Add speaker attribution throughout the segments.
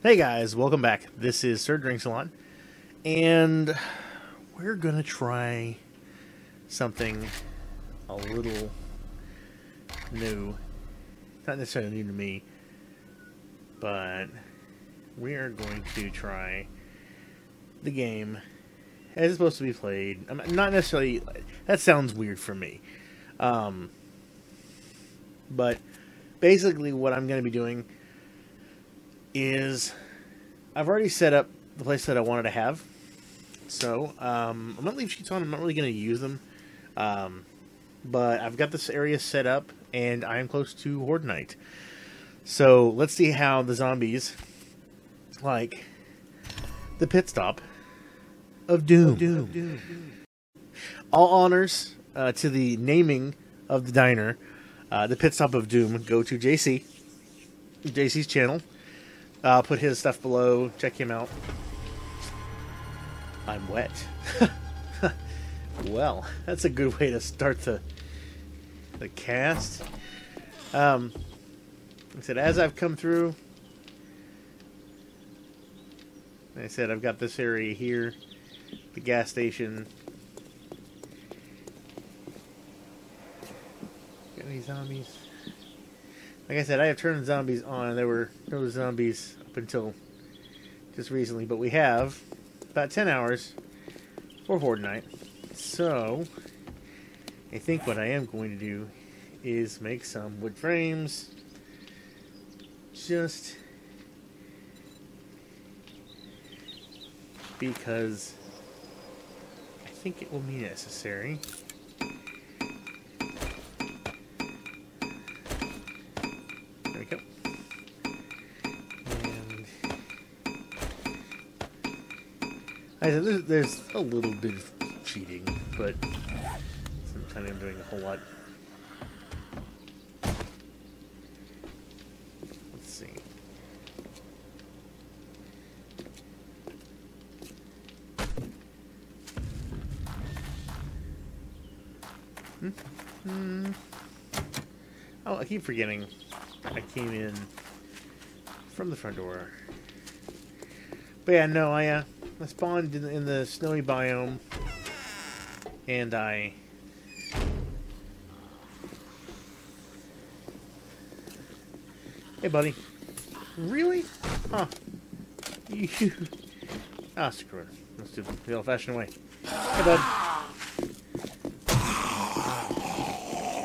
Speaker 1: Hey guys, welcome back. This is SirDrinksALot, and we're gonna try something a little new. Not necessarily new to me, but we are going to try the game as it's supposed to be played. I'm not necessarily. That sounds weird for me. Um, but basically, what I'm to be doing is I've already set up the place that I wanted to have. So um, I'm going to leave sheets on. I'm not really going to use them. Um, but I've got this area set up, and I am close to Horde Night. So let's see how the zombies like the pit stop of Doom. Of Doom. Of Doom. All honors uh, to the naming of the diner. Uh, the pit stop of Doom. Go to JC, JC's channel. I'll put his stuff below. Check him out. I'm wet. well, that's a good way to start the the cast. Um, I said, as I've come through, I said, I've got this area here, the gas station. Got any zombies? Like I said, I have turned zombies on. There were no zombies up until just recently, but we have about 10 hours for Horde Night. So, I think what I am going to do is make some wood frames. Just because I think it will be necessary. I said there's, there's a little bit of cheating, but sometimes I'm doing a whole lot. Let's see. Hmm. Oh, I keep forgetting. I came in from the front door. But yeah, no, I uh, I spawned in, in the snowy biome, and I. Hey, buddy. Really? Huh? You. Ah, screw it. Let's do it the old-fashioned way. Hey, bud.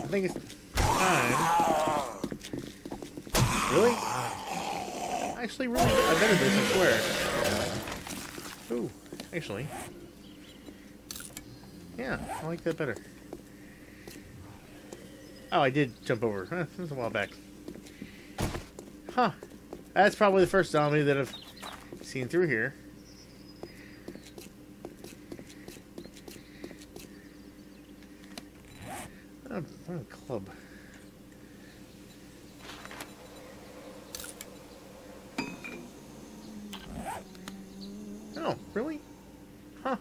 Speaker 1: I think it's time. Really? Actually, really, I better this, I swear. Actually. Yeah, I like that better. Oh, I did jump over. Huh, that was a while back. Huh. That's probably the first zombie that I've seen through here. Oh, club. Oh, really? Huh.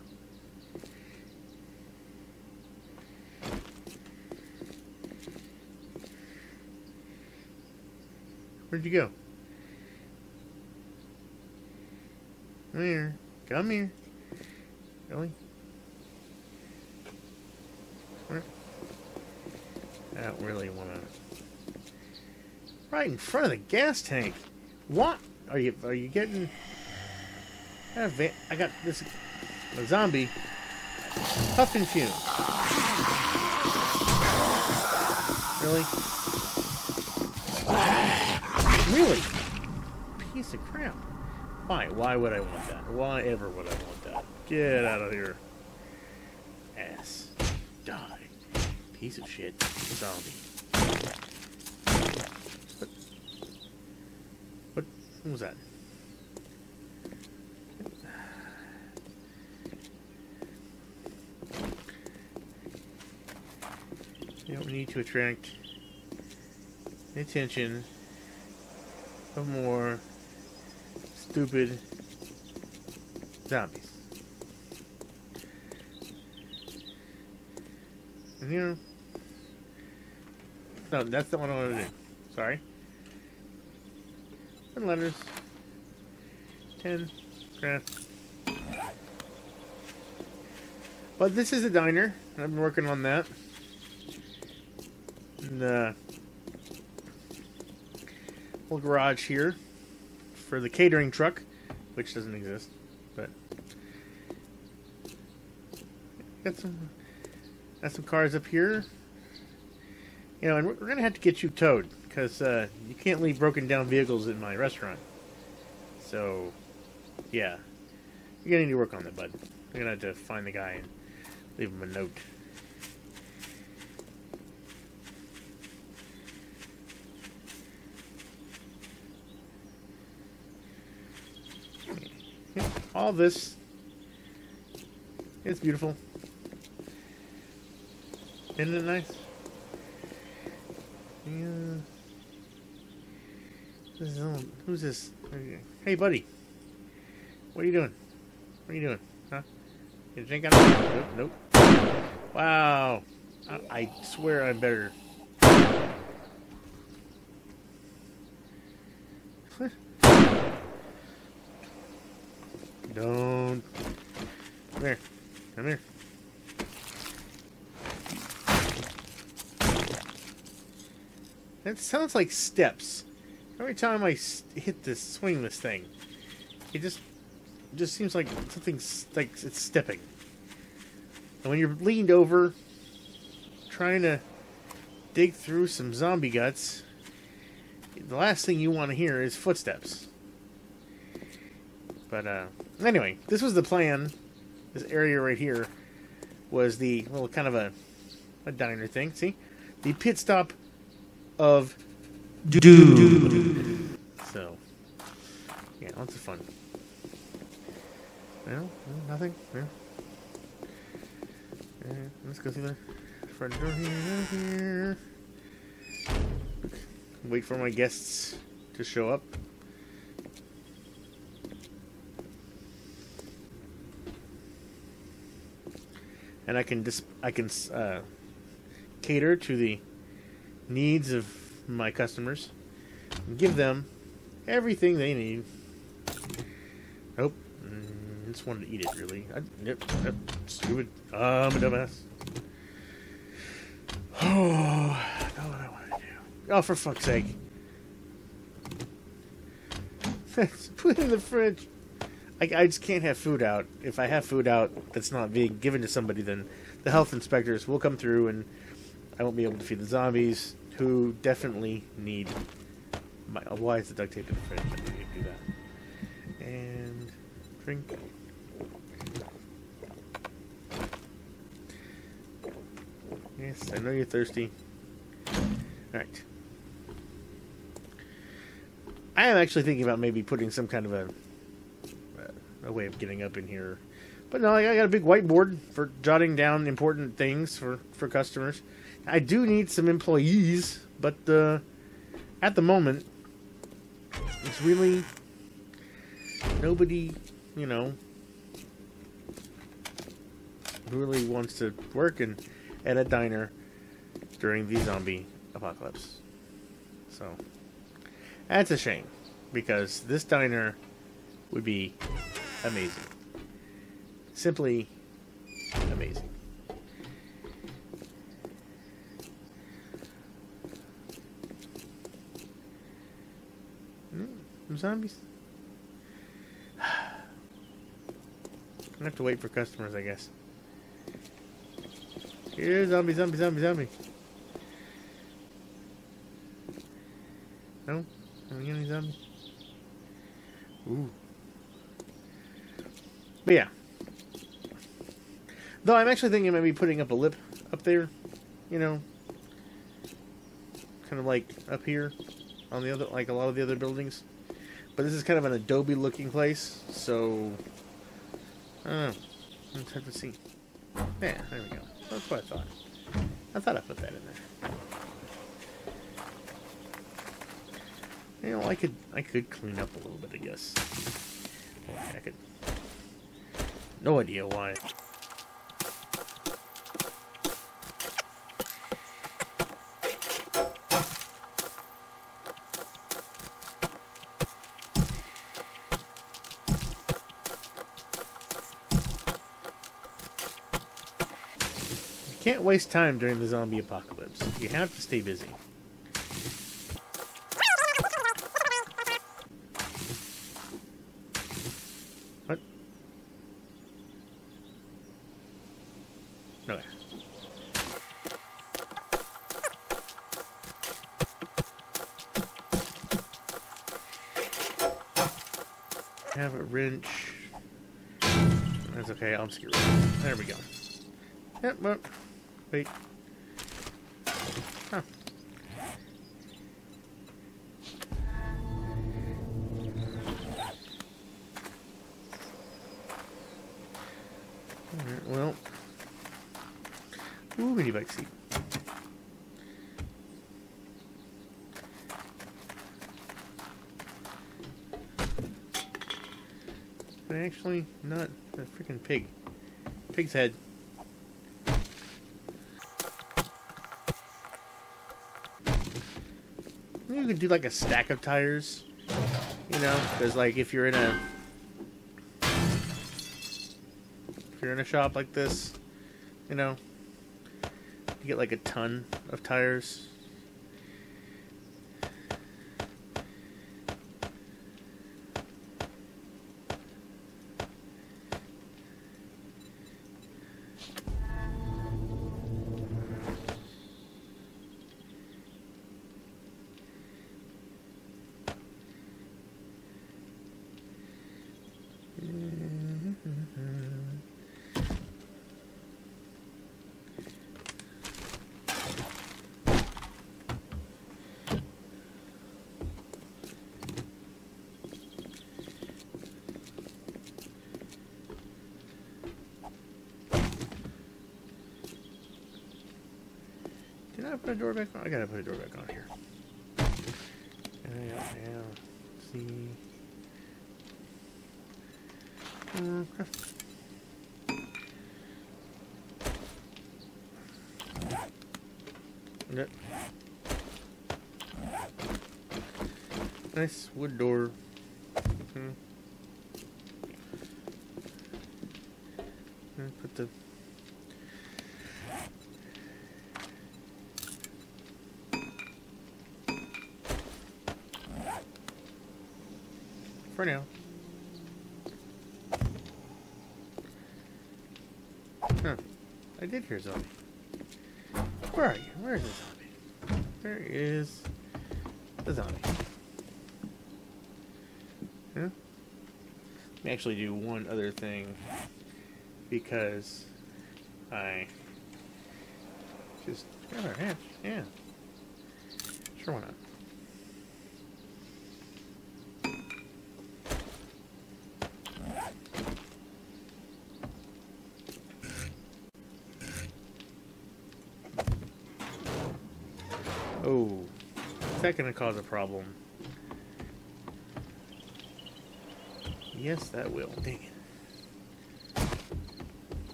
Speaker 1: Where'd you go? Come here. Come here. Really? I don't really want to. Right in front of the gas tank. What? Are you are you getting? I got, va- I got this a zombie. Puff and fume. Really? Really? Piece of crap. Why? Why would I want that? Why ever would I want that? Get out of here. Ass. Die. Piece of shit. Zombie. What? What, what was that? You don't need to attract attention of more stupid zombies. And here, no, that's the one I want to do. Sorry. And letters. 10 grand. But this is a diner. I've been working on that. And, uh, garage here for the catering truck, which doesn't exist, but got some got some cars up here. You know, and we're, we're gonna have to get you towed because uh, you can't leave broken down vehicles in my restaurant. So, yeah, you're gonna need to work on that, bud. You're gonna have to find the guy and leave him a note. All this, it's beautiful. Isn't it nice? Yeah. This is, who's this? Hey, buddy. What are you doing? What are you doing? Huh? You drink on it? Nope, nope. Wow. I, I swear I'm better. Don't. Come here. Come here. That sounds like steps. Every time I hit this, swing this thing, it just, it just seems like something's like it's stepping. And when you're leaned over, trying to dig through some zombie guts, the last thing you want to hear is footsteps. But uh, anyway, this was the plan. This area right here was the little kind of a a diner thing. See, the pit stop of doom. So, yeah, lots of fun. No, nothing. Yeah. yeah. Let's go through the front door here. Here. Wait for my guests to show up. And I can dis- I can uh, cater to the needs of my customers, and give them everything they need. Nope, mm, just wanted to eat it. Really, I, yep, yep, stupid. I'm a dumbass. Oh, know what I want to do. Oh, for fuck's sake! Put it in the fridge. I, I just can't have food out. If I have food out that's not being given to somebody, then the health inspectors will come through and I won't be able to feed the zombies who definitely need my. Oh, why is the duct tape in the fridge? I need to do that. And drink. Yes, I know you're thirsty. Alright. I am actually thinking about maybe putting some kind of a way of getting up in here. But no, I got a big whiteboard for jotting down important things for, for customers. I do need some employees, but uh, at the moment, it's really nobody, you know, really wants to work in at a diner during the zombie apocalypse. So that's a shame because this diner would be amazing. Simply amazing. Mm, zombies. I have to wait for customers, I guess. Here, zombie, zombie, zombie, zombie. No? Any zombies? Ooh. But yeah. Though I'm actually thinking maybe putting up a lip up there, you know, kind of like up here on the other, like a lot of the other buildings. But this is kind of an Adobe looking place, so I don't know. Let's have to see. Yeah, there we go. That's what I thought. I thought I put that in there. You know, I could I could clean up a little bit, I guess. I could no idea why. You can't waste time during the zombie apocalypse. You have to stay busy. That's okay, I'm screwed. There we go. Yep, well, wait. Huh. Alright, well. Ooh, mini bike seat. Actually, not a freaking pig. Pig's head. You could do like a stack of tires, you know, because like if you're in a if you're in a shop like this, you know, you get like a ton of tires. Did I put a door back on? I gotta put a door back on here. Yeah, yeah. Let's see. Okay. Nice wood door. Hmm. And Put the for now. Huh. I did hear a zombie. Where are you? Where is the zombie? There is the zombie. Huh? Let me actually do one other thing because I just got our hatch. Yeah. Sure, why not? Oh, is that going to cause a problem? Yes, that will. Dang it.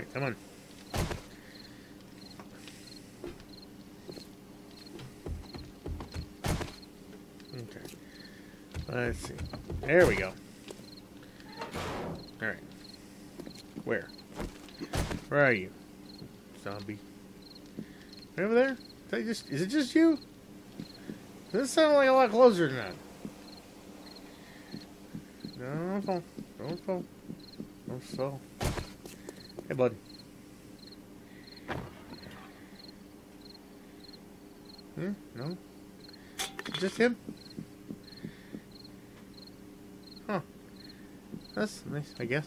Speaker 1: Alright, come on. Okay. Let's see. There we go. Alright. Where? Where are you? Zombie. Right over there? Is, just, is it just you? This sounds like a lot closer than that. Don't fall. Don't fall. Don't fall. Hey, bud. Hmm? No? Just him? Huh. That's nice, I guess.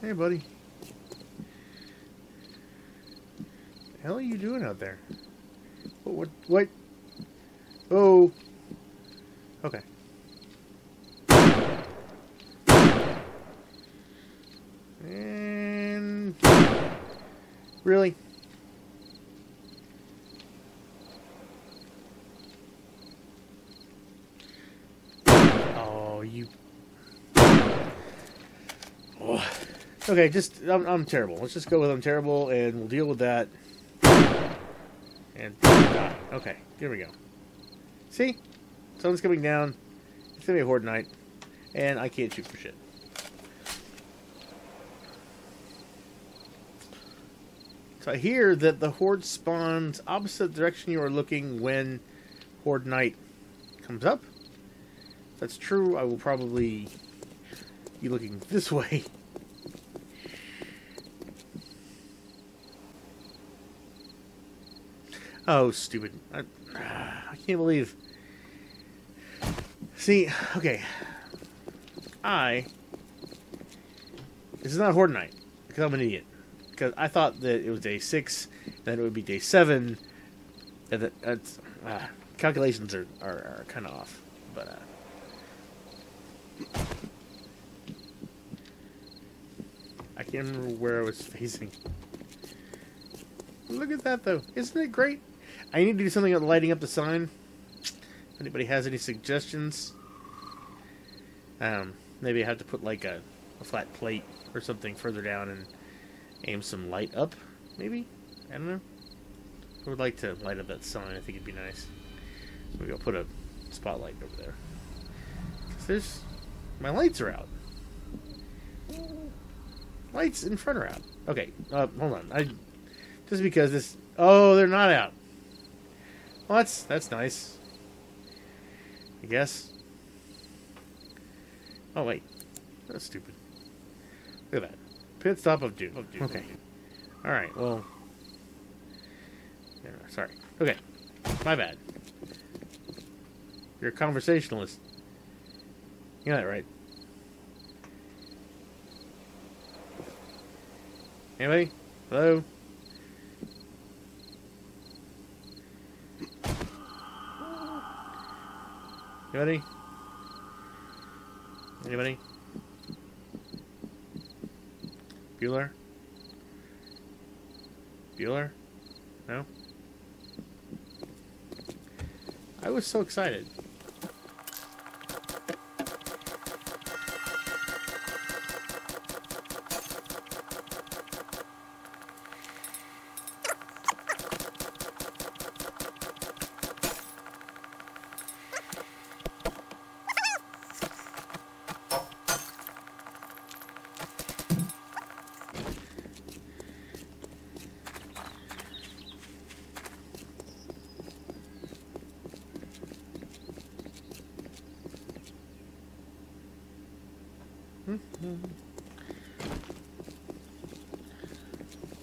Speaker 1: Hey, buddy. The hell are you doing out there? What? What? Oh. Really? Oh, you. Oh. Okay, just I'm, I'm terrible. Let's just go with I'm terrible, and we'll deal with that. And die. okay, here we go. See, sun's coming down. It's gonna be a horde night, and I can't shoot for shit. So I hear that the horde spawns opposite direction you are looking when horde night comes up. If that's true, I will probably be looking this way. Oh, stupid. I, ah, I can't believe. See, okay. I. This is not Horde Night, because I'm an idiot. Because I thought that it was day six, then it would be day seven, and that, that's. Uh, calculations are, are, are kind of off. But, uh. I can't remember where I was facing. Look at that, though. Isn't it great? I need to do something about lighting up the sign. If anybody has any suggestions, um, maybe I have to put like a, a flat plate or something further down and aim some light up. Maybe I don't know. I would like to light up that sign. I think it'd be nice. Maybe I'll put a spotlight over there. Cause there's my lights are out. Lights in front are out. Okay, uh, hold on. I just because this. Oh, they're not out. Well, that's that's nice. I guess. Oh wait, that's stupid. Look at that. Pit stop of doom. Of doom. Okay. All right. Well. sorry. Okay. My bad. You're a conversationalist. You got that right. Anybody? Hello? Anybody? Anybody? Bueller? Bueller? No? I was so excited.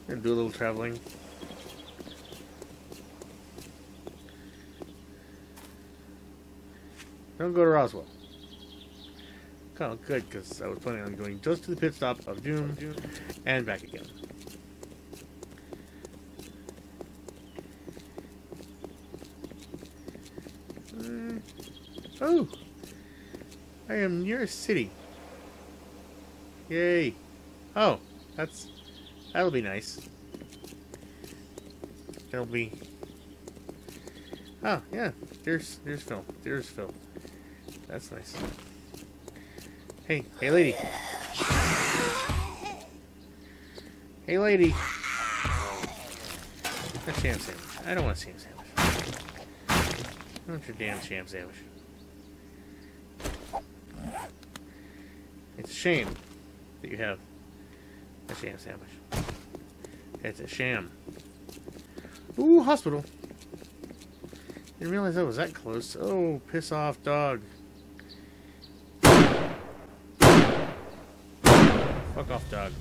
Speaker 1: Gonna do a little traveling. Don't go to Roswell. Kind of good, because I was planning on going just to the pit stop of Doom, Doom and back again. Uh, oh! I am near a city. Yay. Oh, that's... That'll be nice. That'll be... Oh, yeah. There's, there's Phil. There's Phil. That's nice. Hey, hey lady. Hey lady. A sham sandwich. I don't want a sham sandwich. I want your damn sham sandwich. It's a shame that you have a sham sandwich. It's a sham. Ooh, hospital. Didn't realize that was that close. Oh, piss off, dog. Fuck off, dog.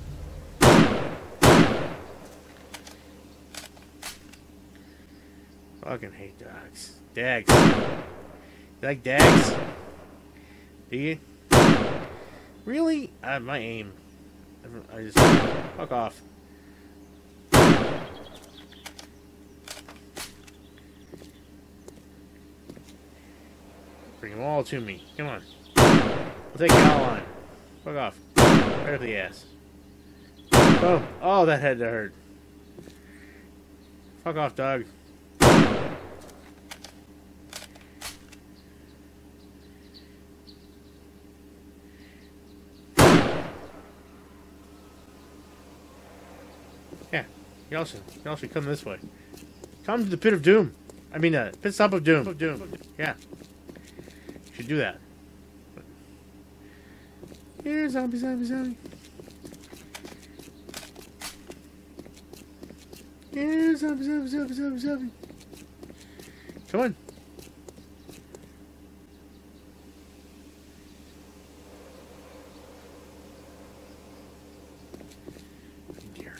Speaker 1: Fucking hate dogs. Dags. You like dags? Do you? Really? Uh, my aim. I just... Fuck off. Bring them all to me. Come on. I'll take it all on. Fuck off. Right up the ass. Boom. Oh, that had to hurt. Fuck off, dog. Y'all should, y'all should come this way. Come to the pit of doom. I mean, uh, pit stop of doom. Of doom. Yeah. You should do that. Here, zombie, zombie, zombie. Here, zombie, zombie, zombie, zombie, zombie. Come on. Dear.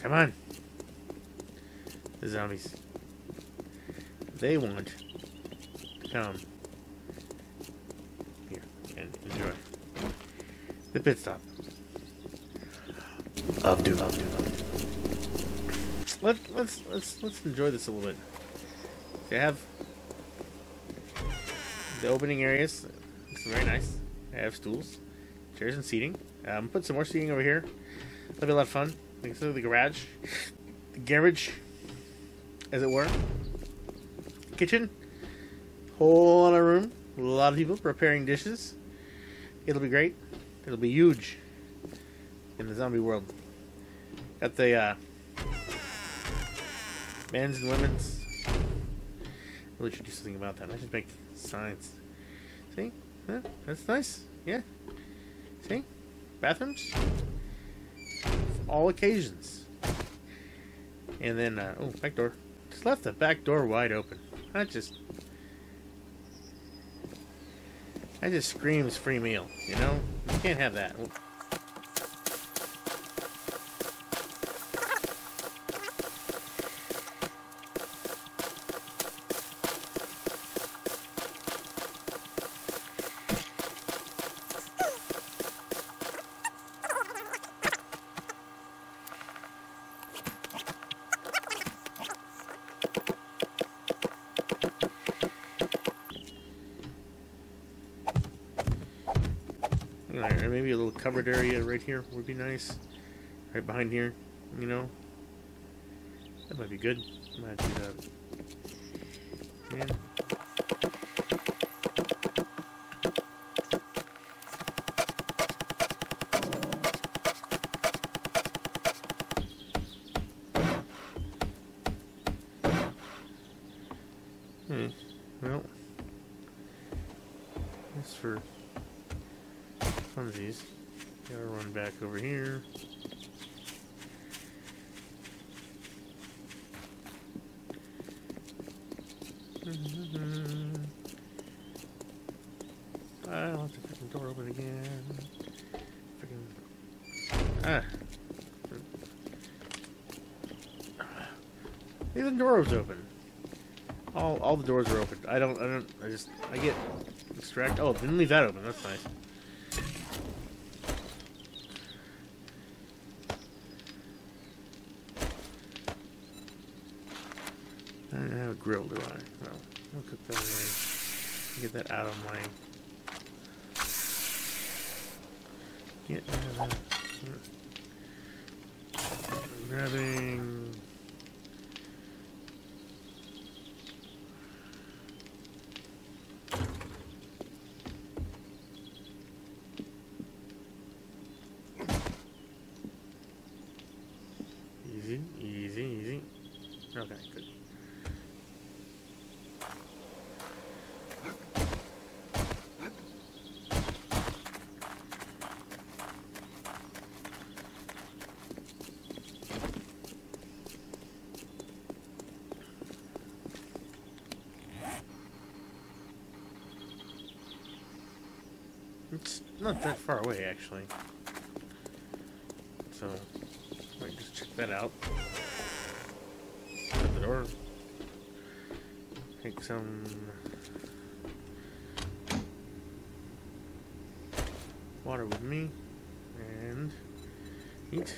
Speaker 1: Come on. The zombies. They want to come here and enjoy the pit stop of doom. Of doom. Let, let's let's let's enjoy this a little bit. They have the opening areas. It's very nice. They have stools, chairs, and seating. Um, put some more seating over here. That'll be a lot of fun. So the garage, the garage, as it were. Kitchen, whole lot of room. A lot of people preparing dishes. It'll be great. It'll be huge in the zombie world. Got the uh, men's and women's. Really should do something about that. I should make signs. See? That's nice. Yeah. See? Bathrooms? All occasions. And then, uh, oh, back door. Just left the back door wide open. That just. That just screams free meal, you know? You can't have that. Alright, maybe a little covered area right here would be nice. Right behind here, you know. That might be good. Might do that. Hmm. For funsies. Gotta run back over here. I left door open again. Freaking ah. Leave the doors open. All all the doors are open. I don't I don't I just I get distracted. Oh, didn't leave that open. That's nice. I don't have a grill, do I? No. I'll cook that away. Get that out of my. Get out of that. Grabbing. Easy, easy, easy. Okay, good. It's not that far away, actually. So, wait, just check that out. Shut the door. Take some water with me and eat.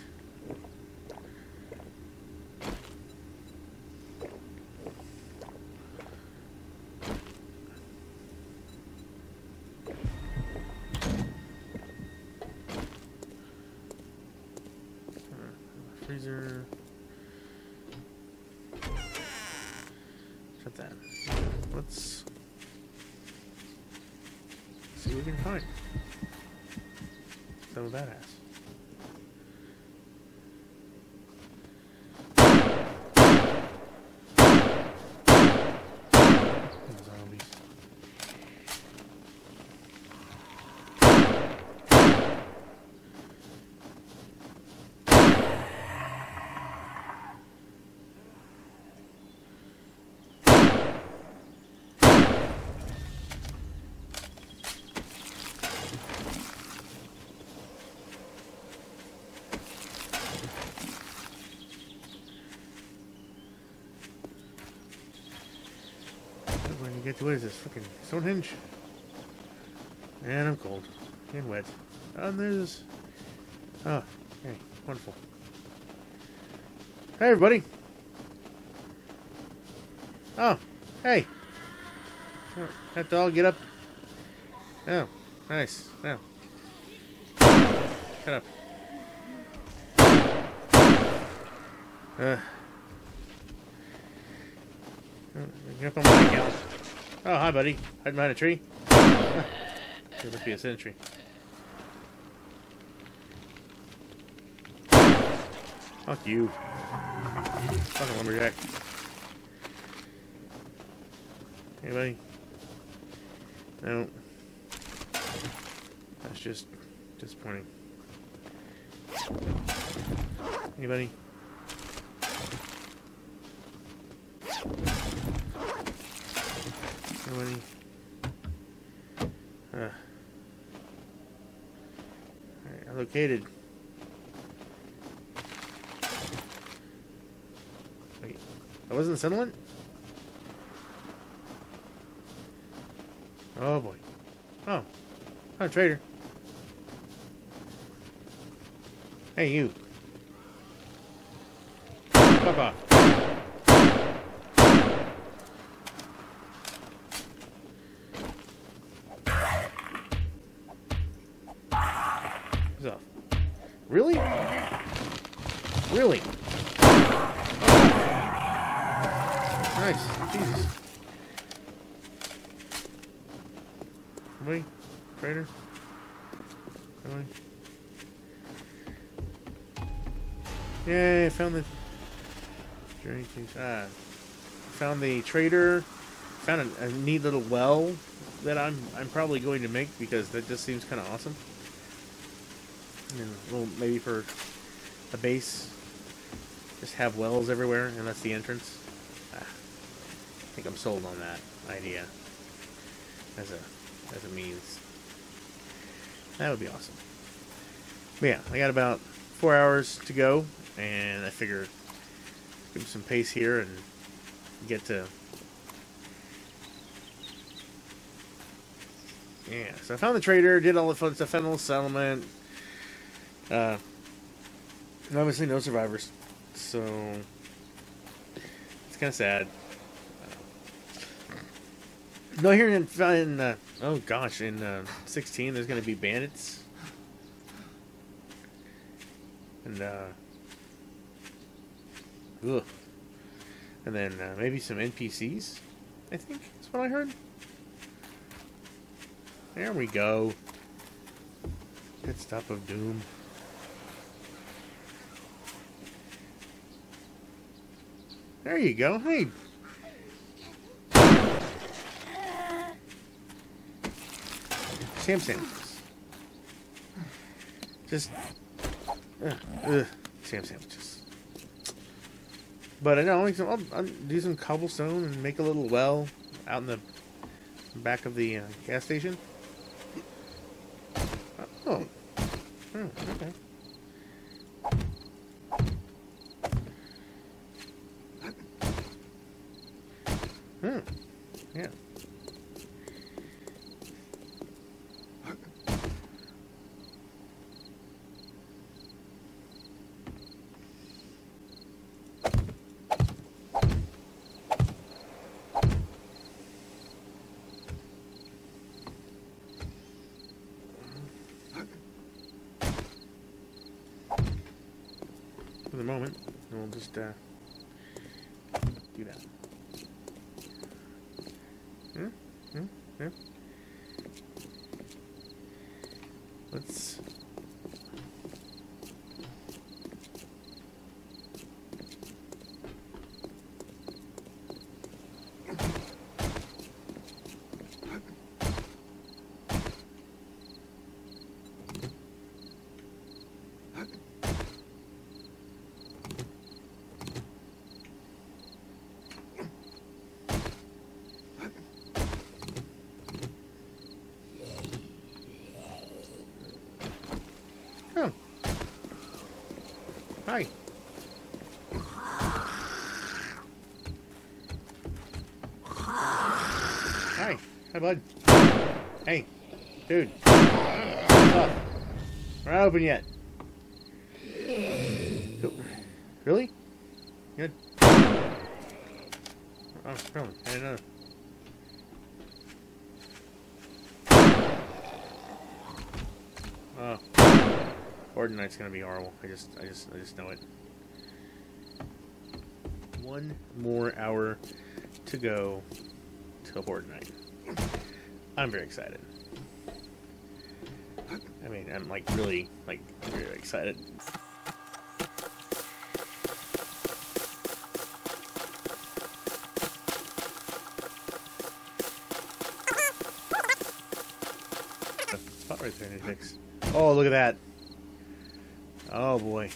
Speaker 1: freezer. Shut that. Let's see what we can find. Some badass. Zombies. Get to what is this? Fucking Stonehenge? And I'm cold. And wet. Oh, and there's Oh, hey, wonderful. Hey everybody. Oh, hey. Oh, That dog get up. Oh, nice. Oh. Shut up. Uh. Oh, Get up on my. Oh, hi, buddy. Hiding behind a tree. There must be a sentry. Fuck you. Fucking lumberjack. Anybody? No. That's just disappointing. Anybody? Nobody? Uh. Alright, I'm located. Wait, I wasn't settlement? Oh boy. Oh. Oh, trader. Hey, you. Fuck off. Yay, I found the case. Ah. Found the trader. Found a, a neat little well that I'm I'm probably going to make because that just seems kind of awesome. And well, maybe for a base, just have wells everywhere, and that's the entrance. Ah, I think I'm sold on that idea as a as a means. That would be awesome. But yeah, I got about four hours to go, and I figure give some pace here and get to. Yeah, so I found the trader, did all the fun stuff, found little settlement. Uh, obviously no survivors, so it's kind of sad. No, here in, in uh, oh gosh, in uh, 16, there's going to be bandits. And, uh, ugh. And then uh, maybe some NPCs, I think, is what I heard. There we go. Pit stop of doom. There you go. Hey. Samson. Just. Ugh, Sam sandwiches. But I know I'll, make some, I'll do some cobblestone and make a little well out in the back of the uh, gas station. Oh, moment. We'll uh, just uh, do that. Hmm? Hmm? Yeah. Let's. Oh. Hi. Hi, bud. Hey. Dude. We're not open yet. Really? Good. Oh? I didn't know. Oh. Horde gonna be horrible. I just, I just, I just know it. One more hour to go to Horde. I'm very excited. I mean, I'm like really, like, really excited. Spot right there. Oh, look at that. Oh boy.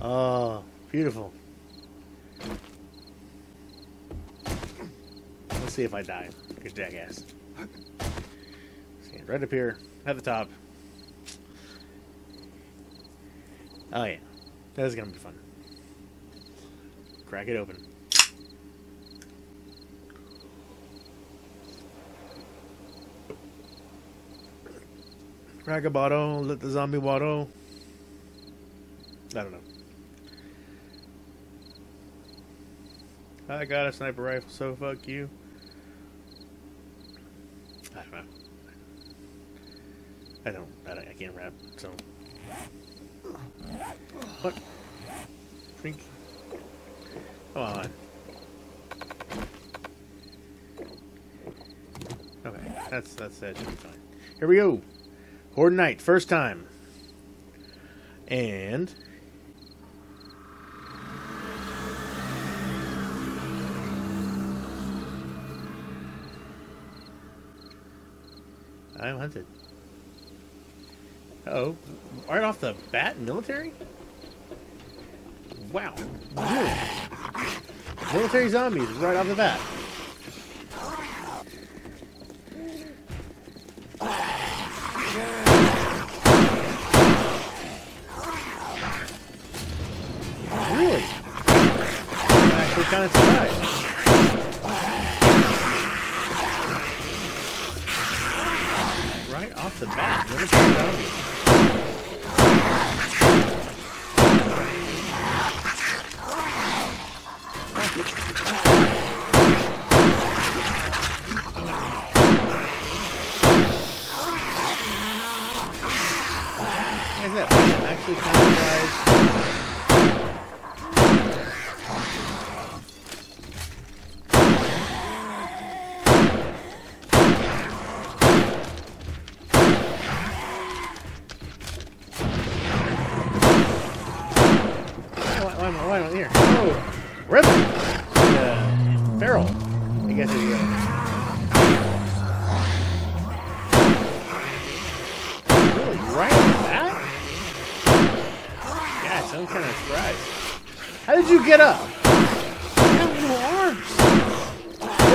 Speaker 1: Oh, beautiful. See if I die. Good jackass. Right up here at the top. Oh yeah. That is gonna be fun. Crack it open. Crack a bottle, let the zombie waddle. I don't know. I got a sniper rifle, so fuck you. I don't know. I don't. I, don't, I can't rap, so. What? Drink. Come on. Okay, that's that's that should be fine. Here we go. Horde Night, first time. And I'm hunted. Oh, right off the bat, military? Wow? Military zombies right off the bat.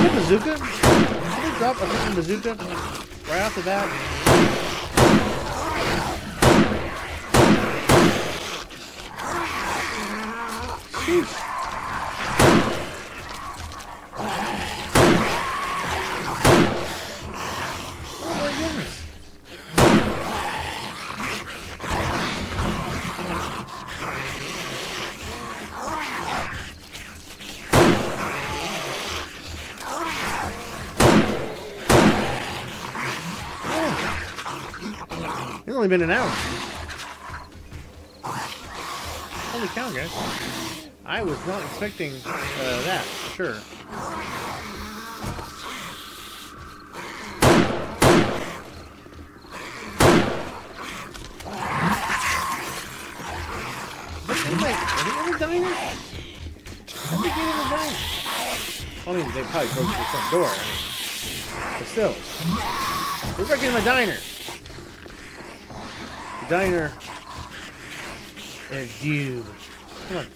Speaker 1: What a bazooka? Did they drop a freaking bazooka right off the bat? Sheesh. Only been an hour. Holy cow, guys. I was not expecting uh, that, sure. I mean, they probably broke the front door. But still. We're breaking in the diner. Diner is you. Come on.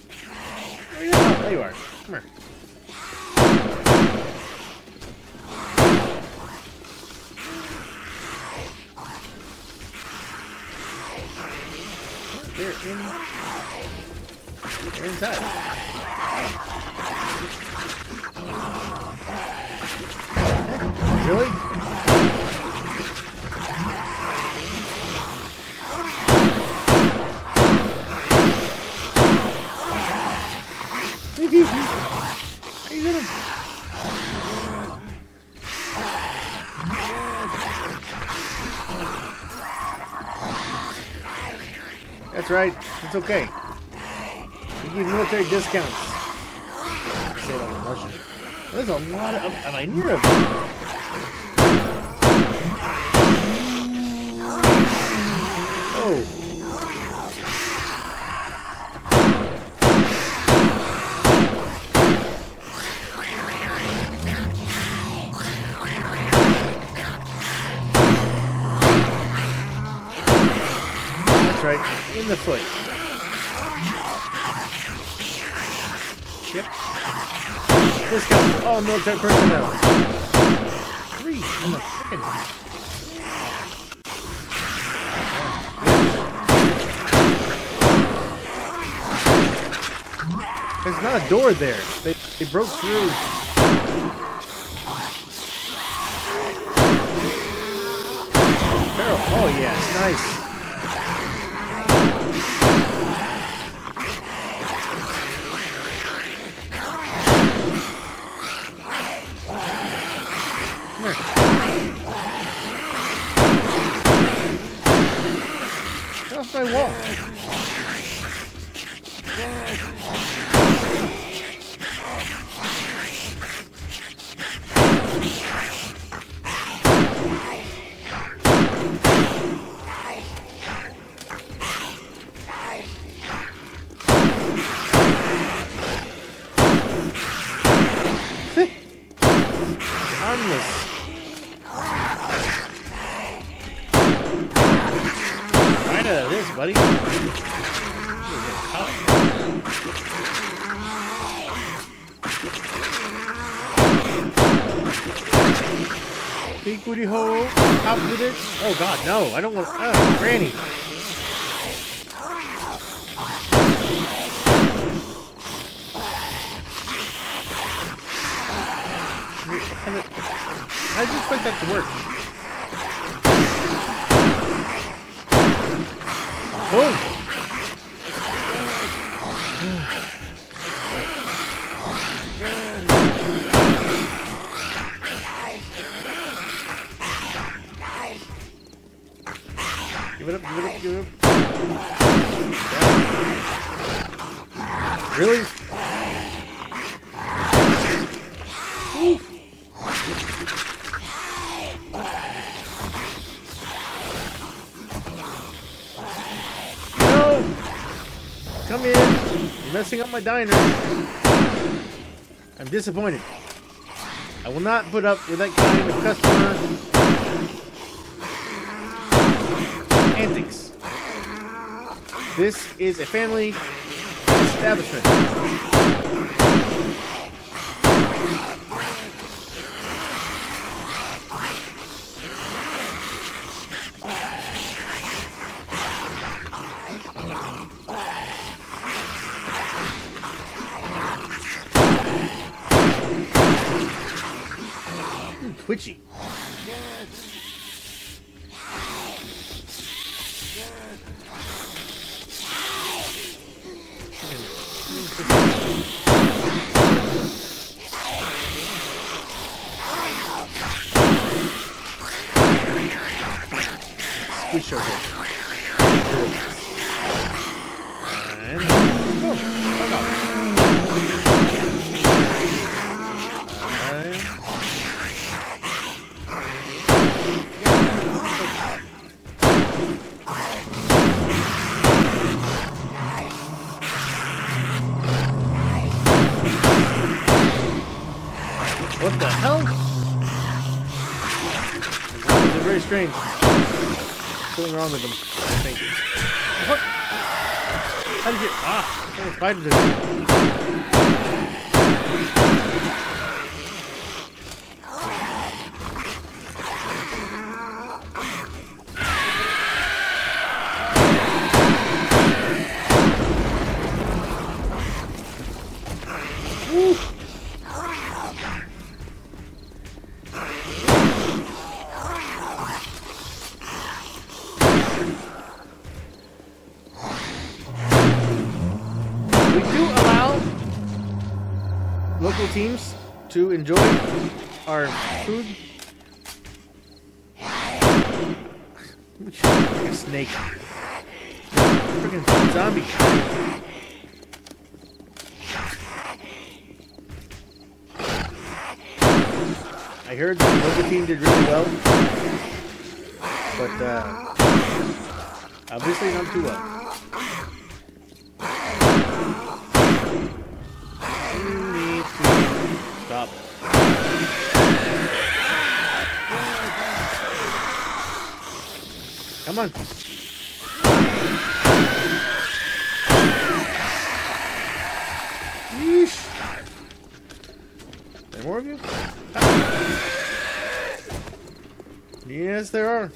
Speaker 1: There you are. That's right. It's okay We give military discounts. Say it on Russian. There's a lot of. Am I near a? Military personnel. Three on the frickin' There's not a door there. They they broke through. Barrel. Oh yes, nice. I walk. buddy. Big booty hole. Top with it. Oh god, no. I don't want. Uh, Granny. Messing up my diner. I'm disappointed. I will not put up with that kind of customer antics. This is a family establishment. Twitchy. Wrong with them, I think. What? How did you... Ah! I fighting this. We do allow local teams to enjoy our food. Snake. Freaking zombie. I heard the local team did really well, but uh, obviously not too well. Stop. Come on. Yeesh. There more of you? Yes, there are.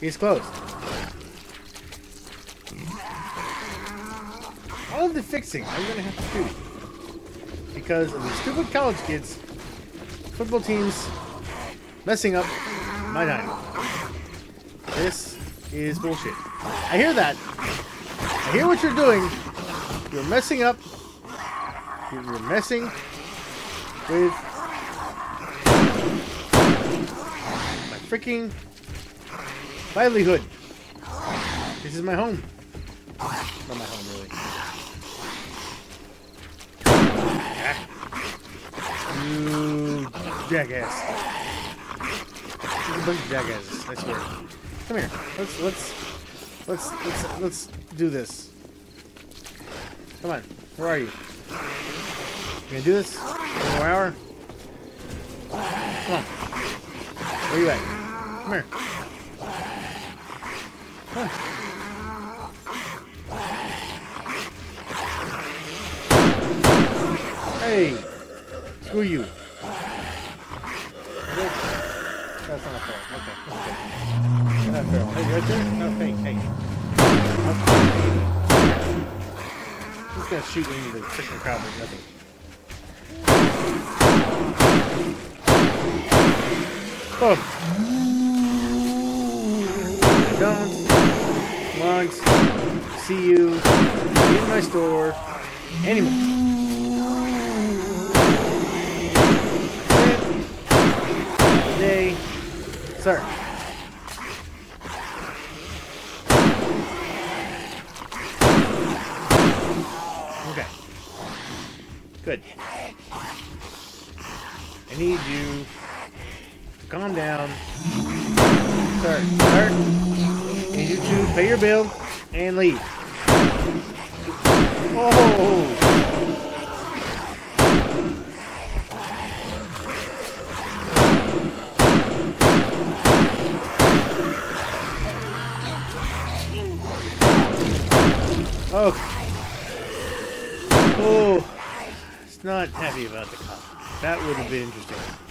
Speaker 1: Is closed. All of the fixing I'm gonna have to do because of the stupid college kids, football teams messing up my diner. This is bullshit. I hear that. I hear what you're doing. You're messing up. You're messing with my freaking livelihood. This is my home. Not my home, really. Ah. You jackass. You're a bunch of jackasses, I swear. Come here. Let's let's let's let's let's do this. Come on. Where are you? You gonna do this? One more hour? Come on. Where you at? Come here. Hey! Screw you. That's not fair. Okay. okay. Not fair. Hey, right there? No, hey, hey. He's gonna shoot into the freaking crowd with nothing. Oh. Don't see you in my store anymore. Day, sir. Okay. Good. I need you calm down. Sir, sir. Need you to pay your bill and leave. Happy about the cop. That would have been interesting.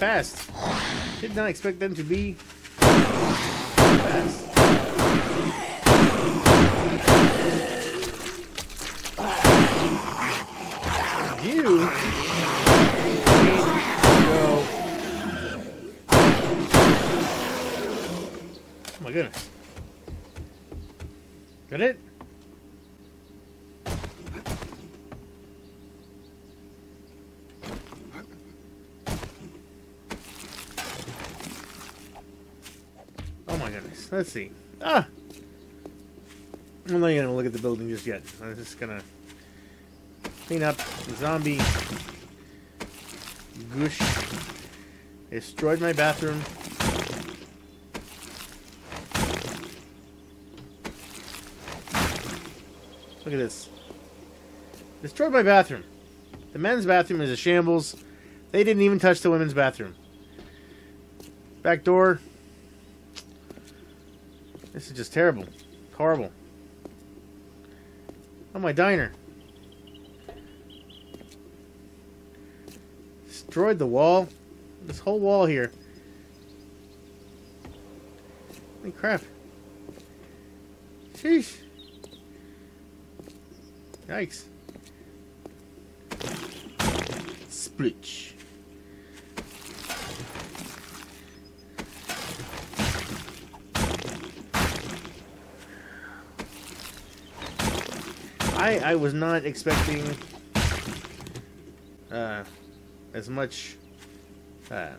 Speaker 1: Fast. Did not expect them to be fast. You need to go. Oh my goodness. Got it? Oh my goodness. Let's see. Ah! I'm not even gonna look at the building just yet. I'm just gonna clean up the zombie gush. Destroyed my bathroom. Look at this. Destroyed my bathroom. The men's bathroom is a shambles. They didn't even touch the women's bathroom. Back door. This is just terrible. Horrible. Oh, my diner. Destroyed the wall. This whole wall here. Holy crap. Sheesh. Yikes. Splitch. I I was not expecting uh as much uh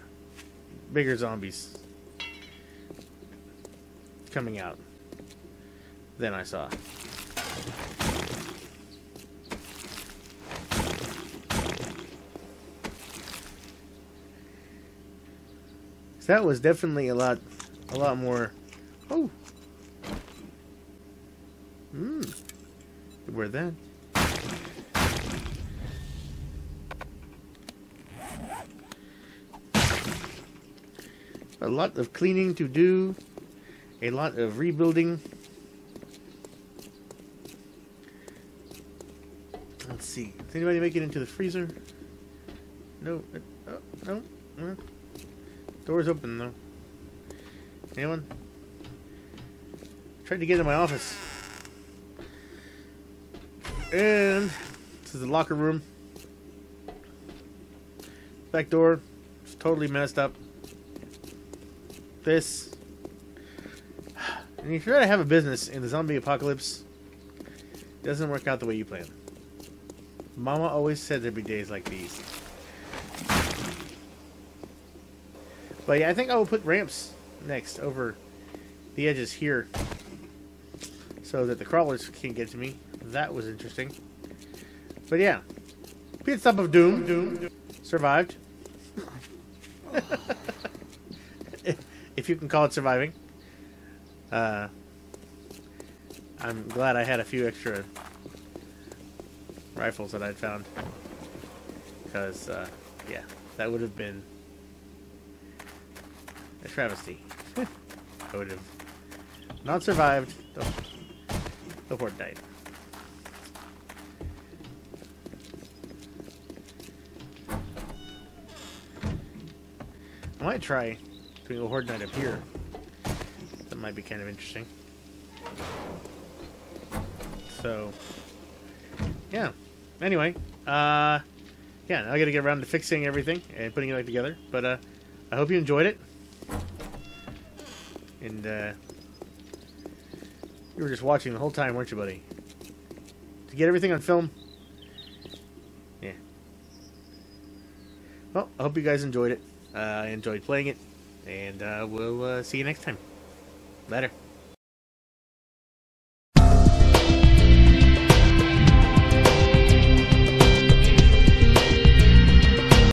Speaker 1: bigger zombies coming out than I saw. That was definitely a lot a lot more oh Hmm. Then? A lot of cleaning to do. A lot of rebuilding. Let's see. Does anybody make it into the freezer? No. Uh, no. no. Door's open though. Anyone? Tried to get in my office. And this is the locker room. Back door. It's totally messed up. This. And if you're gonna have a business in the zombie apocalypse, it doesn't work out the way you plan. Mama always said there'd be days like these. But yeah, I think I will put ramps next over the edges here so that the crawlers can't get to me. That was interesting. But yeah, pit stop of doom. Doom survived. if you can call it surviving. Uh, I'm glad I had a few extra rifles that I'd found. Because, uh, yeah, that would have been a travesty. I would have not survived the, the horde died. I might try doing a horde night up here. That might be kind of interesting. So, yeah. Anyway, uh, yeah, now I gotta get around to fixing everything and putting it back together. But, uh, I hope you enjoyed it. And, uh, you were just watching the whole time, weren't you, buddy? To get everything on film. Yeah. Well, I hope you guys enjoyed it. Uh, I enjoyed playing it. And uh, we'll uh, see you next time.